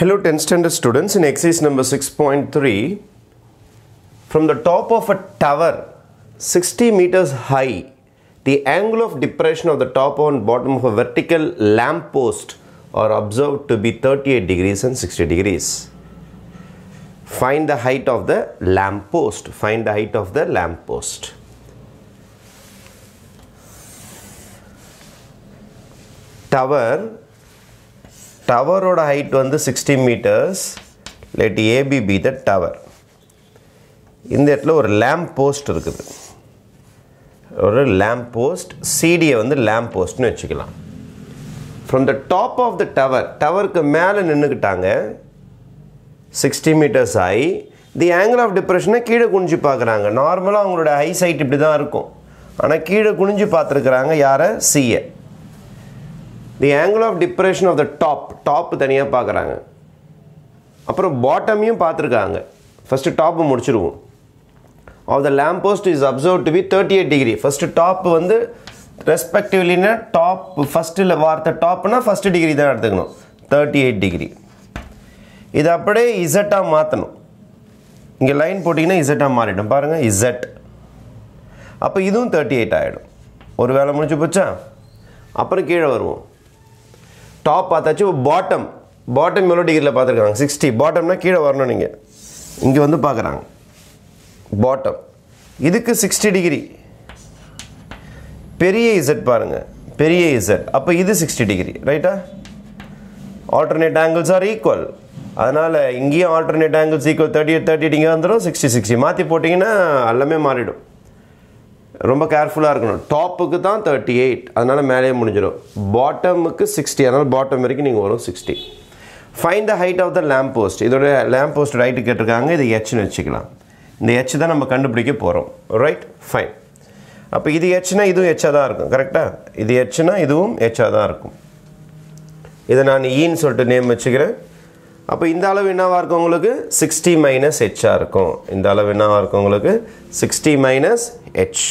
Hello 10th standard students. In exercise number 6.3 from the top of a tower 60 meters high the angle of depression of the top and bottom of a vertical lamp post are observed to be 38 degrees and 60 degrees. Find the height of the lamp post. Find the height of the lamp post. Tower டவரோட height வந்து sixty metres let AB be the tower இந்த இடத்துல ஒரு lamp post இருக்குது. ஒரு lamp post சிடியை வந்து lamp போஸ்ட்னு வச்சுக்கலாம். From the top of the tower டவருக்கு மேலே நின்றுக்கிட்டாங்க சிக்ஸ்டி மீட்டர்ஸ் ஆகி தி ஆங்கிள் ஆஃப் டிப்ரெஷனை கீழே குனிஞ்சு பார்க்குறாங்க. நார்மலாக அவங்களோட ஹை சைட் இப்படி தான் இருக்கும். ஆனால் கீழே குனிஞ்சு பார்த்துருக்குறாங்க யாரை? See the angle of depression of the top top தனியாக பார்க்குறாங்க. அப்புறம் பாட்டமையும் பார்த்துருக்காங்க. ஃபஸ்ட்டு டாப்பு முடிச்சிருவோம். Of the lamp post is observe to be thirty eight degree first top வந்து ரெஸ்பெக்டிவ்லின்னா டாப் ஃபஸ்ட்டில் வார்த்தை டாப்னா ஃபஸ்ட்டு டிகிரி தான் எடுத்துக்கணும். தேர்ட்டி எயிட் டிகிரி இது அப்படியே இசட்டாக மாற்றணும் இங்கே லைன் போட்டிங்கன்னா இசட்டாக மாறிடும். பாருங்கள் இசட் அப்போ இதுவும் தேர்ட்டி எயிட் ஆகிடும் ஒரு வேலை முடிச்சு போச்சா? அப்புறம் கீழே வருவோம். டாப் பார்த்தாச்சு பாட்டம் பாட்டம் எவ்வளோ டிகிரியில் பார்த்துருக்காங்க? சிக்ஸ்டி பாட்டம்னா கீழே வரணும் நீங்கள் இங்கே வந்து பார்க்குறாங்க. பாட்டம் இதுக்கு சிக்ஸ்டி டிகிரி பெரிய இசட் பாருங்கள் பெரிய இசட் அப்போ இது சிக்ஸ்டி டிகிரி ரைட்டா ஆல்டர்னேட் ஆங்கிள்ஸ் ஆர் ஈக்குவல் அதனால் இங்கேயும் alternate angles equal thirty eight thirty degree வந்துடும் சிக்ஸ்டி சிக்ஸ்டி மாற்றி போட்டிங்கன்னா எல்லாமே மாறிடும். ரொம்ப கேர்ஃபுல்லாக இருக்கணும். டாப்புக்கு தான் தேர்ட்டி எயிட் அதனால் மேலேயே முடிஞ்சிடும். பாட்டமுக்கு சிக்ஸ்டி அதனால் பாட்டம் வரைக்கும் நீங்கள் வரும் sixty fine the height of the lamp post இதோட லேம்ப் போஸ்ட் ரைட்டு கேட்டிருக்காங்க. இது ஹெச்னு வச்சுக்கலாம். இந்த ஹெச் தான் நம்ம கண்டுபிடிக்க போகிறோம் ரைட் ஃபைன் அப்போ இது ஹெச்னா இதுவும் ஹெச்சாக தான் இருக்கும். கரெக்டாக இது ஹெச்னா இதுவும் ஹெச்சாக தான் இருக்கும். இதை நான் e ஈன்னு சொல்லிட்டு நேம் வச்சுக்கிறேன். அப்போ இந்த அளவு என்னவாக இருக்கும் உங்களுக்கு? சிக்ஸ்டி மைனஸ் ஹெச்சாக இருக்கும். இந்த அளவு என்னவாக இருக்கும் உங்களுக்கு? சிக்ஸ்டி மைனஸ் ஹெச்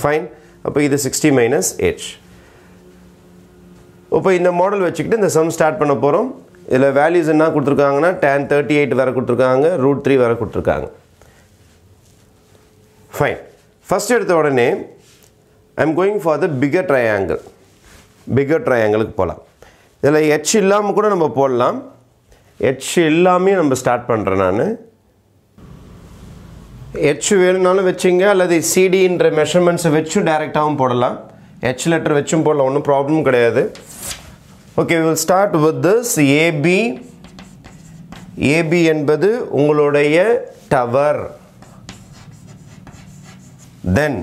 ஃபைன் அப்போ இது சிக்ஸ்டி மைனஸ் ஹெச் இப்போ இந்த மாடல் வச்சுக்கிட்டு இந்த சம் ஸ்டார்ட் பண்ண போகிறோம் இதில் வேல்யூஸ் என்ன கொடுத்துருக்காங்கன்னா டென் தேர்ட்டி எயிட் வேறு கொடுத்துருக்காங்க ரூட் த்ரீ வேறு கொடுத்துருக்காங்க. ஃபைன் ஃபஸ்ட் எடுத்த உடனே I am going for the figure triangle figure ட்ரையாங்கிளுக்கு போகலாம் இதில் ஹெச் இல்லாமல் கூட நம்ம போடலாம். ஹெச் எல்லாமே நம்ம ஸ்டார்ட் பண்ணுறேன் நான். ஹெச் வேணும்னாலும் வச்சுங்க அல்லது சிடின்ற மெஷர்மெண்ட்ஸை வச்சும் டைரெக்டாகவும் போடலாம். ஹெச் லெட்டர் வச்சும் போடலாம் ஒன்றும் ப்ராப்ளம் கிடையாது. Okay will start with this AB AB என்பது உங்களுடைய டவர் தென்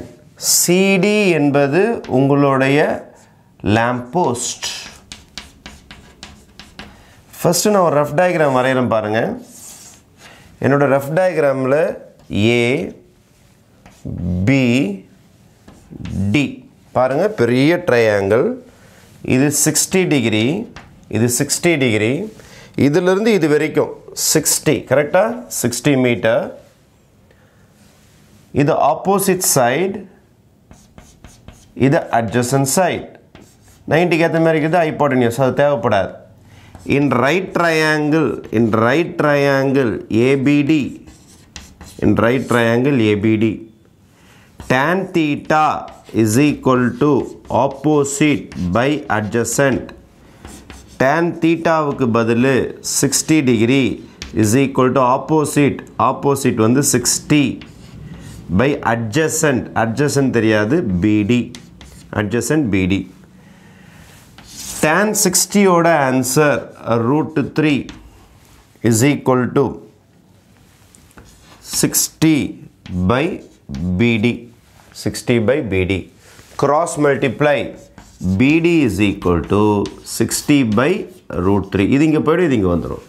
சிடி என்பது உங்களுடைய லேம்ப் போஸ்ட் ஃபஸ்ட்டு நான் ஒரு ரஃப் டயக்ராம் வரைகிறேன் பாருங்கள் என்னோடய ரஃப் டயக்ராமில் ஏ பி டி பாருங்கள் பெரிய ட்ரையாங்கிள் இது சிக்ஸ்டி டிகிரி இது சிக்ஸ்டி டிகிரி இதிலிருந்து இது வரைக்கும் சிக்ஸ்டி கரெக்டாக சிக்ஸ்டி மீட்டர் இது ஆப்போசிட் சைடு இது அட்ஜசன் சைட் நைன்ட்டிக்கு ஏற்ற மாதிரி இருக்குது ஹைப்போட்டனியஸ் அது தேவைப்படாது. In right triangle in right triangle ABD in right triangle ABD tan theta is equal to opposite by adjacent tan thetaவுக்கு பதில் 60 degree is equal to opposite opposite வந்து 60 by adjacent adjacent தெரியாது BD adjacent BD tan 60 ஓட answer root three is equal to sixty by BD sixty by BD cross multiply BD is equal to sixty by root three இது இங்கே போய்டும் இது இங்கே வந்துடும்.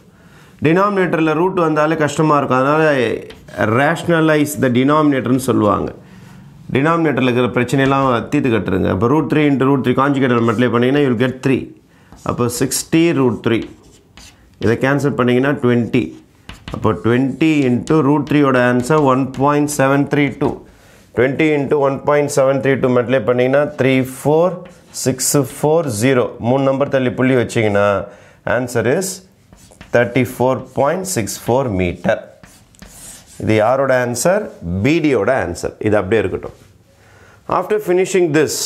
டினாமினேட்டரில் ரூட் வந்தாலே கஷ்டமாக இருக்கும். அதனால் ரேஷ்னலைஸ் த டினாமினேட்டர்னு சொல்லுவாங்க. டினாமினேட்டரில் இருக்கிற பிரச்சனையெல்லாம் தீர்த்து கட்டுருங்க. இப்போ root three into root three காஞ்சிகேட்டர் multiply பண்ணிங்கன்னா யூல் கெட் த்ரீ அப்போ சிக்ஸ்டி ரூட் த்ரீ இதை கேன்சல் பண்ணிங்கன்னா டுவெண்ட்டி அப்போ டுவெண்ட்டி இன்ட்டு ரூட் த்ரீயோட answer one point seven three two twenty into one point seven three two மெட்லே பண்ணிங்கன்னா three four six four zero மூணு number தள்ளி புள்ளி வச்சிங்கன்னா answer is thirty four point six four metre இது யாரோட answer பிடியோட answer இது அப்படியே இருக்கட்டும். ஆஃப்டர் ஃபினிஷிங் திஸ்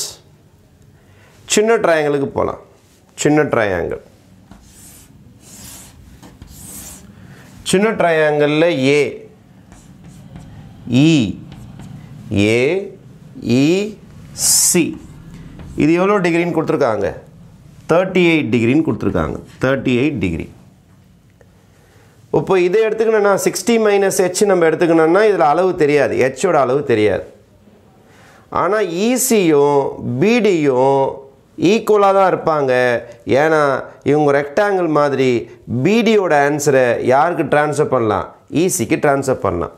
சின்ன ட்ரையாங்கிளுக்கு போகலாம் சின்ன ட்ரையாங்கிள் சின்ன ட்ரையாங்கிளில் ஏ இ ஏ இ சி இது எவ்வளோ டிகிரின்னு கொடுத்துருக்காங்க? தேர்ட்டி எயிட் டிகிரின்னு கொடுத்துருக்காங்க. தேர்ட்டி எயிட் டிகிரி இப்போ இதை எடுத்துக்கணும்னா சிக்ஸ்டி மைனஸ் ஹெச் நம்ம எடுத்துக்கணும்னா இதில் அளவு தெரியாது. ஹெச்சோட அளவு தெரியாது. ஆனால் இசியும் பிடியும் ஈக்குவலாக தான் இருப்பாங்க. ஏன்னா இவங்க ரெக்டாங்கிள் மாதிரி பிடியோட ஆன்சரை யாருக்கு ட்ரான்ஸ்ஃபர் பண்ணலாம்? ஈசிக்கு ட்ரான்ஸ்ஃபர் பண்ணலாம்.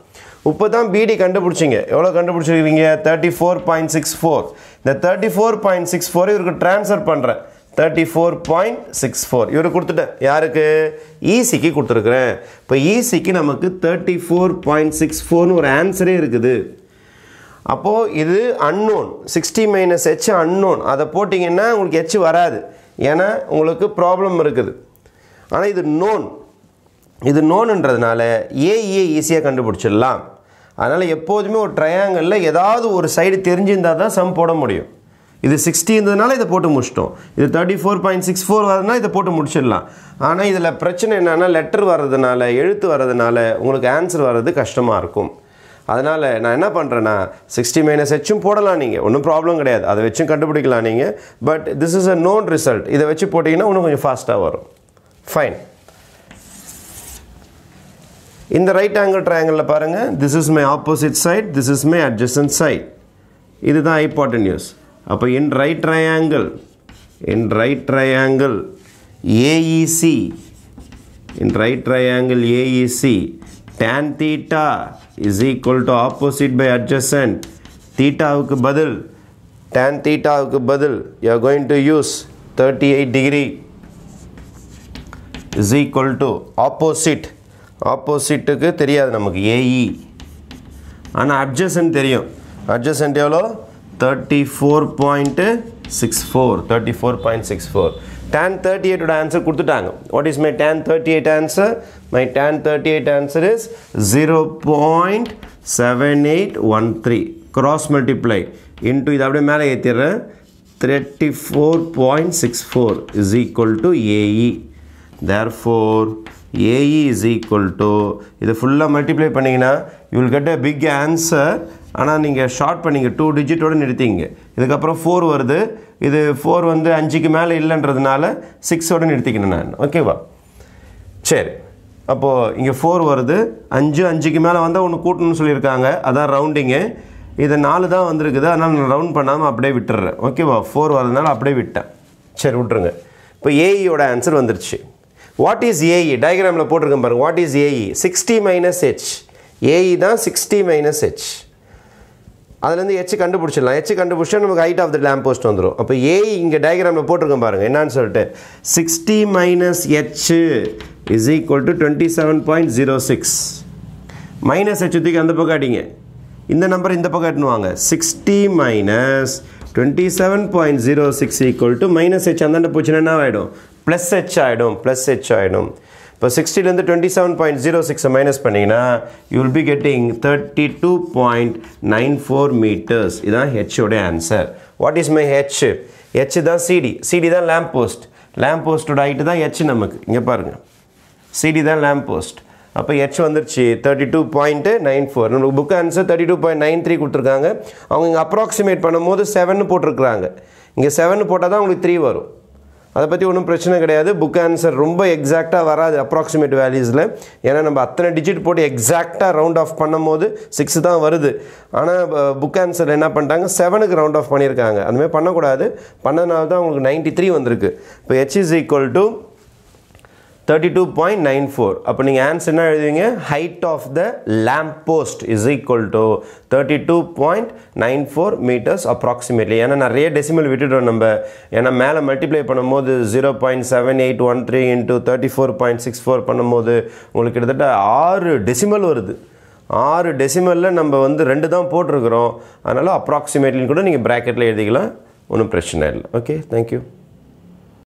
இப்போ தான் பிடி கண்டுபிடிச்சிங்க. எவ்வளோ கண்டுபிடிச்சிருக்கீங்க? Thirty four point six four இந்த thirty four point six four இவருக்கு ட்ரான்ஸ்ஃபர் பண்ணுறேன் thirty four point six four இவருக்கு கொடுத்துட்டேன் யாருக்கு? ஈசிக்கு கொடுத்துருக்குறேன். இப்போ ஈசிக்கு நமக்கு தேர்ட்டி ஃபோர் பாயிண்ட் சிக்ஸ் ஃபோர்னு ஒரு ஆன்சரே இருக்குது. அப்போது இது unknown sixty minus H unknown அதை போட்டிங்கன்னா உங்களுக்கு ஹெச் வராது. ஏன்னா உங்களுக்கு ப்ராப்ளம் இருக்குது. ஆனால் இது நோன் இது நோனுன்றதுனால ஏஇஏ ஈஸியாக கண்டுபிடிச்சிடலாம். அதனால் எப்போதுமே ஒரு ட்ரையாங்கிளில் ஏதாவது ஒரு சைடு தெரிஞ்சிருந்தால் தான் சம் போட முடியும். இது சிக்ஸ்டி இருந்ததுனால இதை போட்டு முடிச்சிட்டோம். இது thirty four point six four வரதுனால இதை போட்டு முடிச்சிடலாம். ஆனால் இதில் பிரச்சனை என்னென்னா லெட்டர் வர்றதுனால எழுத்து வர்றதுனால உங்களுக்கு ஆன்சர் வர்றது கஷ்டமாக இருக்கும். அதனால் நான் என்ன பண்ணுறேன்னா சிக்ஸ்டி மைனஸ் ஹெச்சும் போடலாம் நீங்கள் ஒன்றும் ப்ராப்ளம் கிடையாது. அதை வச்சும் கண்டுபிடிக்கலாம் நீங்கள் but this is a known result இதை வச்சு போட்டிங்கன்னா இன்னும் கொஞ்சம் ஃபாஸ்ட்டாக வரும். ஃபைன் இந்த ரைட் ஆங்கிள் ட்ரையாங்கிளில் பாருங்கள் this is my opposite side this is my adjacent side இதுதான் இம்பார்ட்டன்ட் நியூஸ் அப்போ in right triangle in right triangle AEC in right triangle AEC tan theta is equal to opposite by adjacent. தீட்டாவுக்கு பதில் tan தீட்டாவுக்கு பதில் you going going to use 38 degree. Is equal to opposite ஆப்போசிட்டுக்கு தெரியாது நமக்கு AE ஆனால் adjacent தெரியும். Adjacent எவ்வளோ? Thirty four point six four thirty four point six four tan thirty எயிட்டோட ஆன்சர் கொடுத்துட்டாங்க. What is my tan thirty eight answer my tan thirty eight answer is zero point seven eight one three cross multiply into இது அப்படியே மேலே ஏற்றிடுறேன் thirty four point six four is equal to AE thirty four AE is equal to இதை ஃபுல்லாக multiply பண்ணிங்கன்னா you will get a big answer ஆனால் நீங்கள் short பண்ணிங்க two டிஜிட்டோடு நிறுத்திங்க. இதுக்கப்புறம் ஃபோர் வருது. இது ஃபோர் வந்து அஞ்சுக்கு மேலே இல்லைன்றதுனால சிக்ஸோடு நிறுத்திக்கணும் நான். ஓகேவா சரி. அப்போது இங்கே ஃபோர் வருது. அஞ்சு அஞ்சுக்கு மேலே வந்தால் ஒன்று கூட்டணும்னு சொல்லியிருக்காங்க. அதான் ரவுண்டிங்கு இது நாலு தான் வந்திருக்குது. அதனால் நான் ரவுண்ட் பண்ணாமல் அப்படியே விட்டுறேன். ஓகேவா ஃபோர் வரதுனால அப்படியே விட்டேன். சரி விட்ருங்க இப்போ ஏஇயோட ஆன்சர் வந்துருச்சு. வாட் இஸ் ஏஇ டயக்ராமில் போட்டிருக்கேன் பாருங்கள் what is AE sixty minus H AE தான் சிக்ஸ்டி மைனஸ் ஹெச் அதுலேருந்து எச்சு கண்டுபிடிச்சிடலாம். எச்சு கண்டுபிடிச்சா நமக்கு height of the lamp post வந்துடும் அப்போ ஏ இங்கே டயக்ராமில் போட்டிருக்கோம் பாருங்கள் என்னான்னு சொல்லிட்டு. Sixty minus H is equal to twenty seven point zero six minus H தூக்கி அந்த பக்கம் அடிங்க இந்த நம்பர் இந்த பக்கம் எட்டுனுவாங்க sixty minus twenty seven point zero six equal to minus H அந்தாண்ட போச்சுன்னா என்ன ஆகிடும் ப்ளஸ் ஹெச் ஆகிடும் ப்ளஸ் ஹெச் ஆகிடும் இப்போ சிக்ஸ்டிலேருந்து டுவெண்ட்டி செவன் பாயிண்ட் ஜீரோ சிக்ஸை மைனஸ் பண்ணிங்கன்னா you will be getting thirty two point nine four metres இதுதான் ஹெச்சோட answer what is my H H தான் சிடி சிடி தான் லேம்ப் போஸ்ட் லேம்ப் போஸ்ட்டோட ஹைட்டு தான் ஹெச் நமக்கு. இங்கே பாருங்கள் சிடி தான் லேம்ப் போஸ்ட் அப்போ ஹெச் வந்துருச்சு. Thirty two point nine four நம்மளுக்கு book answer thirty two point nine three கொடுத்துருக்காங்க. அவங்க இங்கே அப்ராக்சிமேட் பண்ணும்போது செவன் போட்டிருக்கிறாங்க. இங்கே செவன் போட்டால் தான் உங்களுக்கு த்ரீ வரும். அதை பற்றி ஒன்றும் பிரச்சனை கிடையாது. புக் ஆன்சர் ரொம்ப எக்ஸாக்டாக வராது அப்ராக்சிமேட் வேல்யூஸில் ஏன்னா நம்ம அத்தனை டிஜிட் போட்டு எக்ஸாக்டாக ரவுண்ட் ஆஃப் பண்ணும்போது சிக்ஸ் தான் வருது. ஆனால் புக் ஆன்சர் என்ன பண்ணிட்டாங்க? செவனுக்கு ரவுண்ட் ஆஃப் பண்ணியிருக்காங்க. அதுமாதிரி பண்ணக்கூடாது. பண்ணதுனால தான் உங்களுக்கு நைன்ட்டி த்ரீ வந்திருக்கு. இப்போ H is equal to thirty two point nine four அப்போ நீங்கள் ஆன்சர் என்ன எழுதுவீங்க? Height of the lamp post is equal to thirty two point nine four metres approximately ஏன்னா நிறைய டெசிமல் விட்டுட்டோம் நம்ம. ஏன்னா மேலே மல்டிப்ளை பண்ணும்போது zero point seven eight one three into thirty four point six four பண்ணும்போது உங்களுக்கு கிட்டத்தட்ட ஆறு டெசிமல் வருது. ஆறு டெசிமலில் நம்ம வந்து ரெண்டு தான் போட்டிருக்கிறோம். அதனால் அப்ராக்சிமேட்லின்னு கூட நீங்கள் ப்ராக்கெட்டில் எழுதிக்கலாம். ஒன்றும் பிரச்சனை இல்லை. Okay thank you